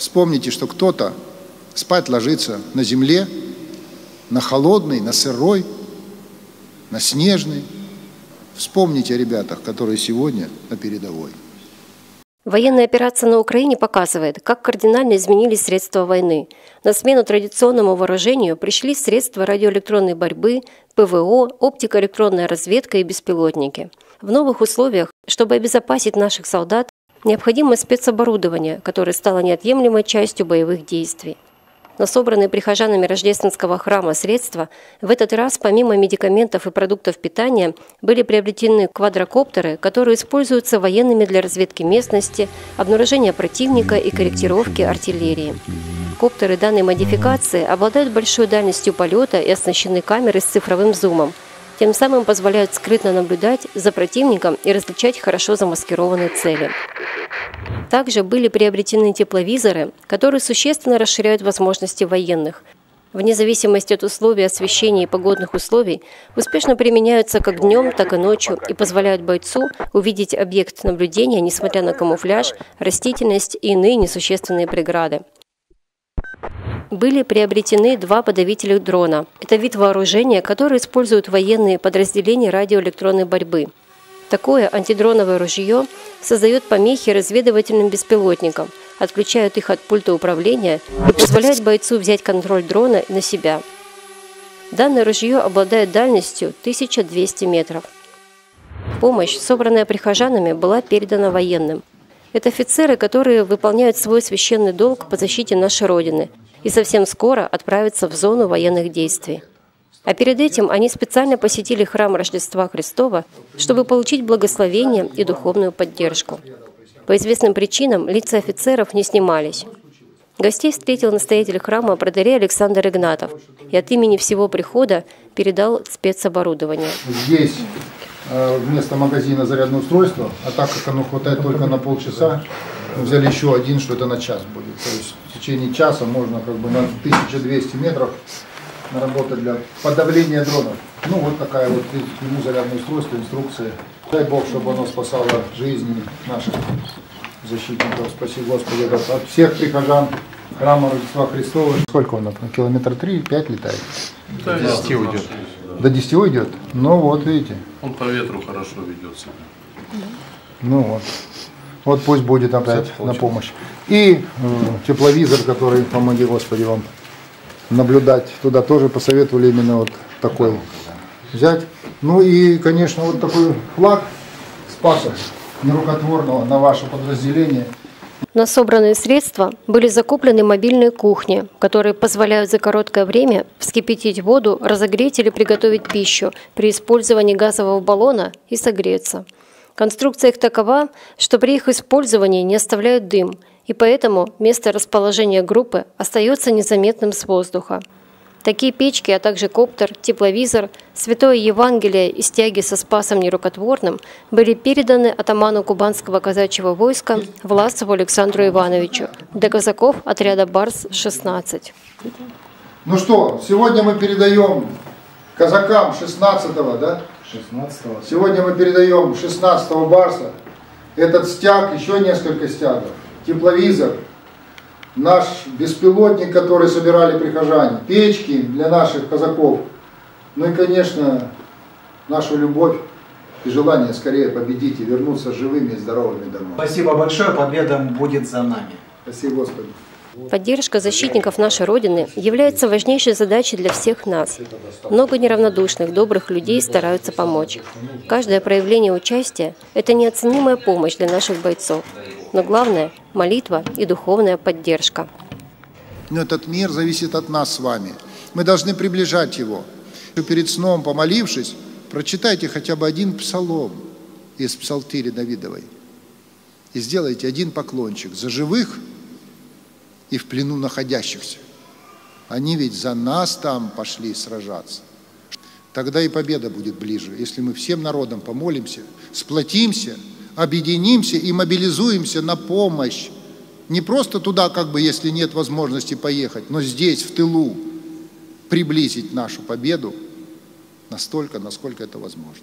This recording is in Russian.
Вспомните, что кто-то спать ложится на земле, на холодный, на сырой, на снежный. Вспомните о ребятах, которые сегодня на передовой. Военная операция на Украине показывает, как кардинально изменились средства войны. На смену традиционному вооружению пришли средства радиоэлектронной борьбы, ПВО, оптико-электронная разведка и беспилотники. В новых условиях, чтобы обезопасить наших солдат, необходимо спецоборудование, которое стало неотъемлемой частью боевых действий на собранные прихожанами рождественского храма средства в этот раз помимо медикаментов и продуктов питания были приобретены квадрокоптеры, которые используются военными для разведки местности, обнаружения противника и корректировки артиллерии. Коптеры данной модификации обладают большой дальностью полета и оснащены камерой с цифровым зумом, тем самым позволяют скрытно наблюдать за противником и различать хорошо замаскированные цели. Также были приобретены тепловизоры, которые существенно расширяют возможности военных. Вне зависимости от условий освещения и погодных условий, успешно применяются как днем, так и ночью и позволяют бойцу увидеть объект наблюдения, несмотря на камуфляж, растительность и иные несущественные преграды были приобретены два подавителя дрона. Это вид вооружения, который используют военные подразделения радиоэлектронной борьбы. Такое антидроновое ружье создает помехи разведывательным беспилотникам, отключают их от пульта управления и позволяет бойцу взять контроль дрона на себя. Данное ружье обладает дальностью 1200 метров. Помощь, собранная прихожанами, была передана военным. Это офицеры, которые выполняют свой священный долг по защите нашей Родины и совсем скоро отправятся в зону военных действий. А перед этим они специально посетили храм Рождества Христова, чтобы получить благословение и духовную поддержку. По известным причинам лица офицеров не снимались. Гостей встретил настоятель храма протеерей Александр Игнатов и от имени всего прихода передал спецоборудование. Здесь э, вместо магазина зарядное устройство, а так как оно хватает только на полчаса, мы взяли еще один, что это на час будет. То есть в течение часа можно как бы на 1200 метров наработать для подавления дронов. Ну, вот такая вот ему зарядное устройство, инструкция. Дай Бог, чтобы оно спасало жизни наших защитников. Спасибо Господи от всех прихожан храма Рождества Христова. Сколько он? Километр три, пять летает? До 10 уйдет. До 10 уйдет? Ну вот, видите. Он по ветру хорошо ведет себя. Ну вот. Вот пусть будет опять на помощь. И э, тепловизор, который, помоги Господи вам, наблюдать. Туда тоже посоветовали именно вот такой взять. Ну и, конечно, вот такой флаг Спаса нерукотворного на ваше подразделение. На собранные средства были закуплены мобильные кухни, которые позволяют за короткое время вскипятить воду, разогреть или приготовить пищу при использовании газового баллона и согреться. Конструкция их такова, что при их использовании не оставляют дым – и поэтому место расположения группы остается незаметным с воздуха. Такие печки, а также коптер, тепловизор, Святое Евангелие и стяги со Спасом Нерукотворным были переданы атаману кубанского казачьего войска Власову Александру Ивановичу для казаков отряда «Барс-16». Ну что, сегодня мы передаем казакам 16-го, да? 16-го. Сегодня мы передаем 16-го Барса этот стяг, еще несколько стягов тепловизор, наш беспилотник, который собирали прихожане, печки для наших казаков, ну и, конечно, нашу любовь и желание скорее победить и вернуться живыми и здоровыми домой. Спасибо большое, победа будет за нами. Спасибо, Господи. Поддержка защитников нашей Родины является важнейшей задачей для всех нас. Много неравнодушных, добрых людей стараются помочь. Каждое проявление участия – это неоценимая помощь для наших бойцов но главное – молитва и духовная поддержка. Но этот мир зависит от нас с вами. Мы должны приближать его. Перед сном, помолившись, прочитайте хотя бы один псалом из псалтири Давидовой. И сделайте один поклончик за живых и в плену находящихся. Они ведь за нас там пошли сражаться. Тогда и победа будет ближе, если мы всем народом помолимся, сплотимся – объединимся и мобилизуемся на помощь. Не просто туда, как бы, если нет возможности поехать, но здесь, в тылу, приблизить нашу победу настолько, насколько это возможно.